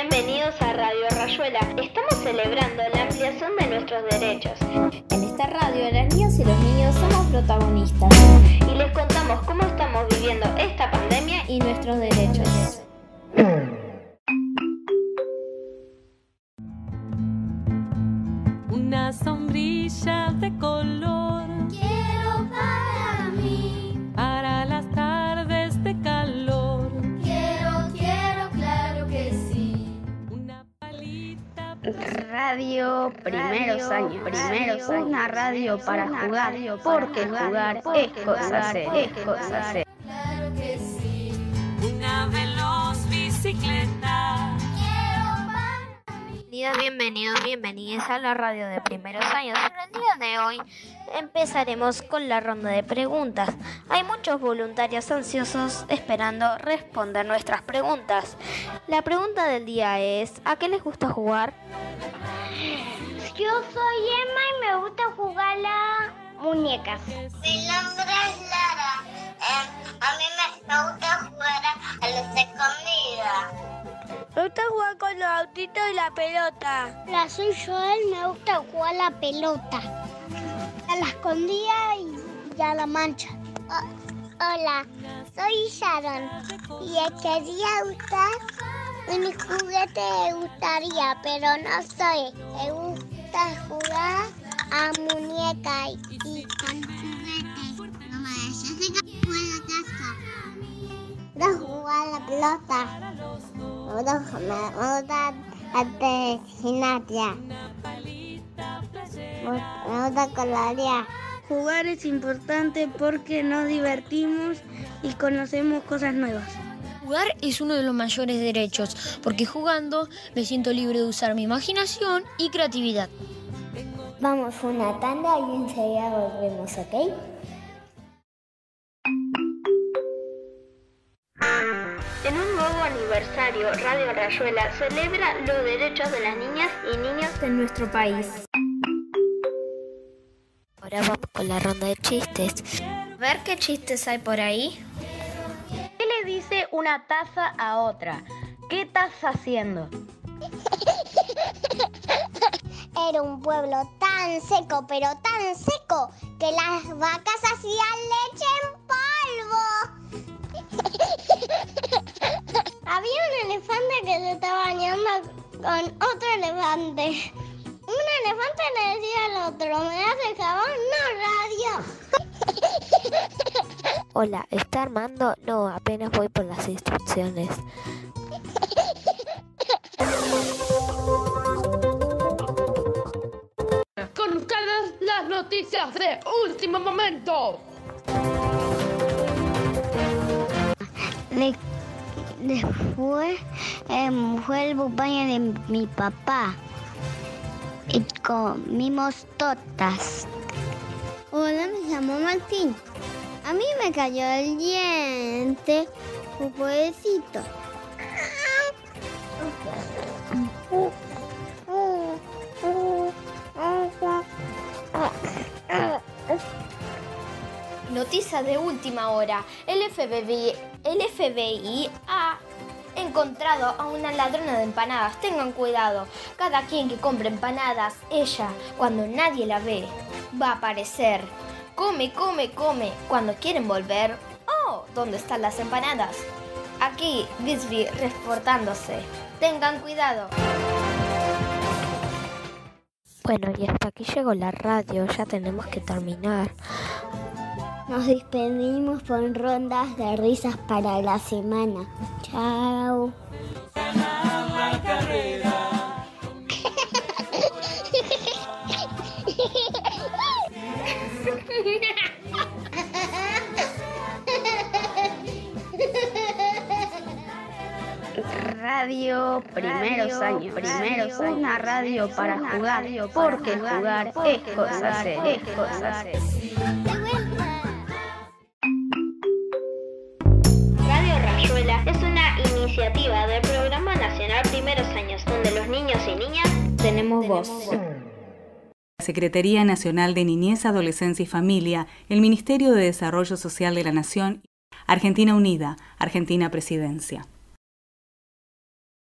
bienvenidos a Radio Rayuela. Estamos celebrando la ampliación de nuestros derechos. En esta radio las niñas y los niños somos protagonistas. Y les contamos cómo estamos viviendo esta pandemia y nuestros derechos. Una sombrilla de color. Radio primeros años, primeros años, una radio para jugar, porque jugar es cosa seria, es cosa seria. Claro que sí. Una veloz bicicleta. Bienvenidas, bienvenidos, bienvenidas a la radio de primeros años. En el día de hoy empezaremos con la ronda de preguntas. Hay muchos voluntarios ansiosos esperando responder nuestras preguntas. La pregunta del día es, ¿a qué les gusta jugar? Yo soy Emma y me gusta jugar a muñecas. Mi nombre es Lara. Eh, a mí me, gusta jugar a, a los escondidas. Me gusta jugar con los autitos y la pelota. Hola, soy Joel, me gusta jugar la pelota. A la escondida y a la mancha. hola, soy Sharon y quería gustar mi juguete me gustaría, pero no soy. Me gusta jugar a muñeca y, con juguetes. Sé que jugar a la casa. Me gusta jugar a la pelota. Me gusta, me gusta hacer gimnasia. Me gusta- me gusta colorear. Jugar es importante porque nos divertimos y conocemos cosas nuevas. Jugar es uno de los mayores derechos, porque jugando me siento libre de usar mi imaginación y creatividad. Vamos a una tanda y enseguida volvemos, ¿ok? En un nuevo aniversario, Radio Rayuela celebra los derechos de las niñas y niños de nuestro país. Ahora vamos con la ronda de chistes. A ver qué chistes hay por ahí. ¿Qué le dice una taza a otra? ¿Qué estás haciendo? Era un pueblo tan seco, pero tan seco, que las vacas hacían con otro elefante. Un elefante le decía al otro, ¿me das el jabón? No, radio. Hola, ¿está armando? No, apenas voy por las instrucciones. Con ustedes las noticias de último momento. De- después em, fue el cumpleaños de mi papá y comimos tortas. Hola, me llamo Martín. A mí me cayó el diente, un pobrecito. Noticia de última hora. El FBI, el FBI ha encontrado a una ladrona de empanadas. Tengan cuidado. Cada quien que compre empanadas, ella, cuando nadie la ve, va a aparecer. Come, come, come. Cuando quieren volver, oh, ¿dónde están las empanadas? Aquí, Bisbee reportándose. Tengan cuidado. Bueno, y hasta aquí llegó la radio. Ya tenemos que terminar. Nos despedimos con rondas de risas para la semana. Chao. Radio primeros años, primeros años, una radio para jugar, porque jugar es cosa seria, es cosa seria. Iniciativa del Programa Nacional Primeros Años, donde los niños y niñas Tenemos voz. Secretaría Nacional de Niñez, Adolescencia y Familia, el Ministerio de Desarrollo Social de la Nación, Argentina Unida, Argentina Presidencia.